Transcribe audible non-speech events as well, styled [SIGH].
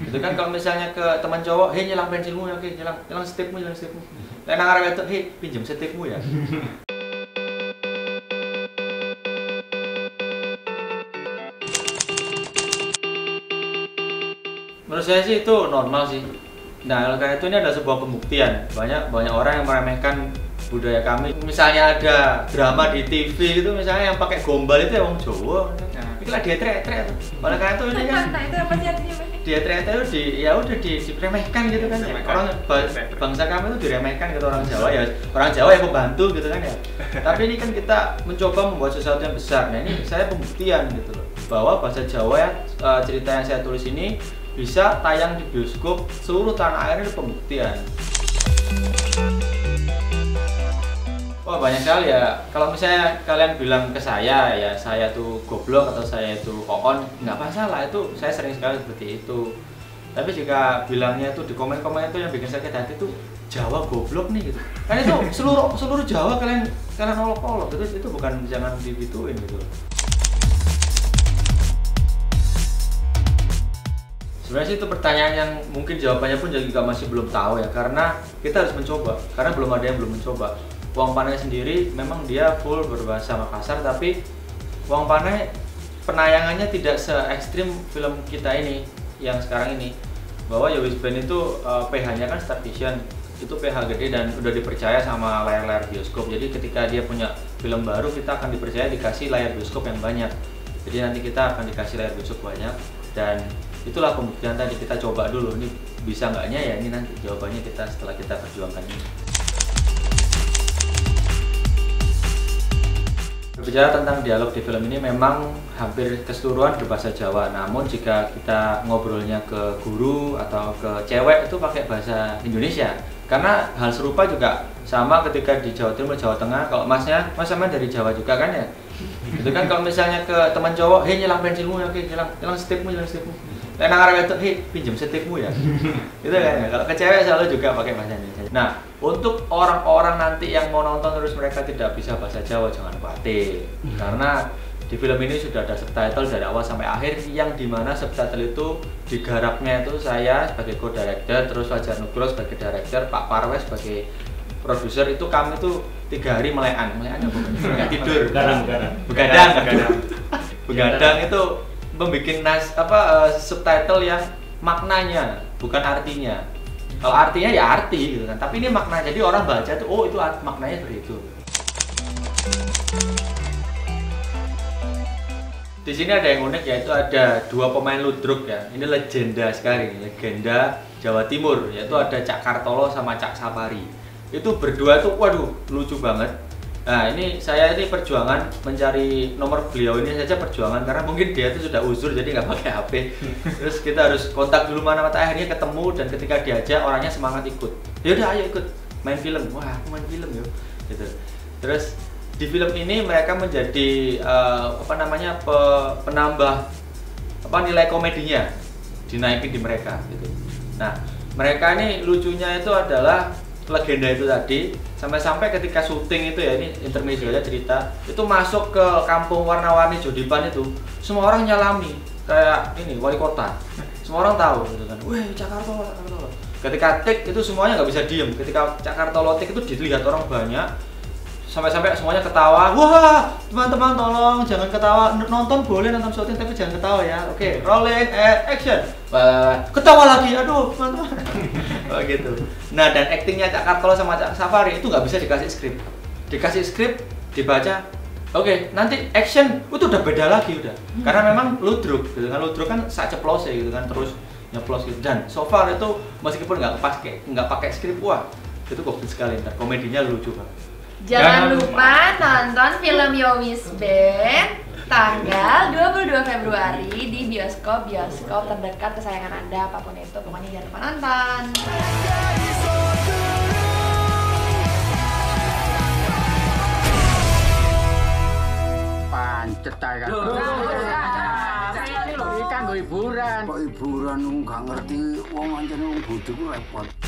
itu kan kalau misalnya ke teman cowok hei nyelang pensilmu ya oke nyelang nyelang stepmu nyelang stepmu lain nang arep wedok hei pinjem stepmu ya. Menurut saya sih itu normal sih. Nah oleh karena itu ini adalah sebuah pembuktian. Banyak banyak orang yang meremehkan budaya kami. Misalnya ada drama di TV itu misalnya yang pakai gombal itu ya wong Jawa. Nah, itu lah dia trek-trek tuh. Oleh karena itu ini kan Nah, itu apa sih? Dia ternyata itu di ya udah di diremehkan gitu kan. Ya. Orang ba- bangsa kami itu diremehkan gitu orang Jawa ya. Orang Jawa ya pembantu gitu kan ya. [LAUGHS] Tapi ini kan kita mencoba membuat sesuatu yang besar. Nah ini saya pembuktian gitu loh bahwa bahasa Jawa ya cerita yang saya tulis ini bisa tayang di bioskop seluruh tanah air itu pembuktian banyak sekali ya. Kalau misalnya kalian bilang ke saya ya saya tuh goblok atau saya itu kokon, nggak masalah itu saya sering sekali seperti itu. Tapi jika bilangnya itu di komen-komen itu yang bikin sakit hati itu Jawa goblok nih gitu. Kan itu seluruh seluruh Jawa kalian kalian olok-olok itu itu bukan jangan digituin gitu. Sebenarnya sih itu pertanyaan yang mungkin jawabannya pun juga masih belum tahu ya karena kita harus mencoba karena belum ada yang belum mencoba. Uang Panai sendiri memang dia full berbahasa Makassar tapi Uang Panai penayangannya tidak se ekstrim film kita ini yang sekarang ini. Bahwa Yowis Band itu eh, PH-nya kan Star Vision itu PH gede dan udah dipercaya sama layar-layar bioskop. Jadi ketika dia punya film baru kita akan dipercaya dikasih layar bioskop yang banyak. Jadi nanti kita akan dikasih layar bioskop banyak. Dan itulah pembuktian tadi kita coba dulu ini bisa nggaknya ya ini nanti jawabannya kita setelah kita perjuangkan ini Berbicara tentang dialog di film ini memang hampir keseluruhan berbahasa Jawa. Namun jika kita ngobrolnya ke guru atau ke cewek itu pakai bahasa Indonesia. Karena hal serupa juga sama ketika di Jawa Timur, Jawa Tengah. Kalau masnya, mas sama dari Jawa juga kan ya? Itu kan kalau misalnya ke teman cowok, hei nyelang pensilmu ya, oke, nyelang, nyelang stepmu, nyelang stepmu. Lain nang arep wedok, hei pinjem stepmu ya. [LAUGHS] itu kan ya. Kalau ke cewek selalu juga pakai bahasa Indonesia. Nah, untuk orang-orang nanti yang mau nonton terus mereka tidak bisa bahasa Jawa jangan khawatir. Karena di film ini sudah ada subtitle dari awal sampai akhir yang di mana subtitle itu digarapnya itu saya sebagai co-director terus Fajar Nugroho sebagai director Pak Parwes sebagai produser itu kami tuh tiga hari melean melean apa [LAUGHS] nggak tidur begadang Begadang. begadang itu membuat nas apa eh, subtitle yang maknanya bukan artinya. Kalau artinya ya arti gitu kan. Tapi ini makna jadi orang baca tuh oh itu maknanya seperti itu. Di sini ada yang unik yaitu ada dua pemain ludruk ya. Ini legenda sekali legenda Jawa Timur yaitu ada Cak Kartolo sama Cak Sapari itu berdua tuh waduh lucu banget nah ini saya ini perjuangan mencari nomor beliau ini saja perjuangan karena mungkin dia itu sudah uzur jadi nggak pakai HP [LAUGHS] terus kita harus kontak dulu mana mata akhirnya ketemu dan ketika diajak orangnya semangat ikut. Yaudah ayo ikut. Main film. Wah aku main film yuk gitu. Terus di film ini mereka menjadi eh, apa namanya pe- penambah apa nilai komedinya. Dinaikin di mereka gitu. Nah mereka ini lucunya itu adalah legenda itu tadi sampai-sampai ketika syuting itu ya ini intermezzo aja cerita itu masuk ke kampung warna-warni Jodipan itu semua orang nyalami kayak ini wali kota. Semua orang tahu gitu kan weh Jakarta Jakarta. Ketika take itu semuanya nggak bisa diem ketika Jakarta take itu dilihat orang banyak sampai-sampai semuanya ketawa. Wah teman-teman tolong jangan ketawa. Nonton boleh nonton syuting tapi jangan ketawa ya. Oke rolling eh, action. Wah, ketawa lagi. Aduh teman-teman. [LAUGHS] Oh, gitu. Nah dan aktingnya Cak Kartolo sama Cak Safari itu nggak bisa dikasih skrip dikasih skrip dibaca. Oke nanti action itu udah beda lagi udah. Karena memang ludruk gitu kan. Ludruk kan sak ceplos ya gitu kan. Terus nyeplos gitu. Dan so far itu meskipun nggak pakai nggak pakai skrip wah itu gokil sekali. Ntar komedinya lucu banget Jangan lupa nonton film Yowis Band tanggal 22 Februari di bioskop-bioskop terdekat kesayangan Anda apa pun itu. Pokoknya jangan lupa nonton. pancet kan. Iki kanggo hiburan. Kok hiburan nggak ngerti wong anjene wong bodho ku repot.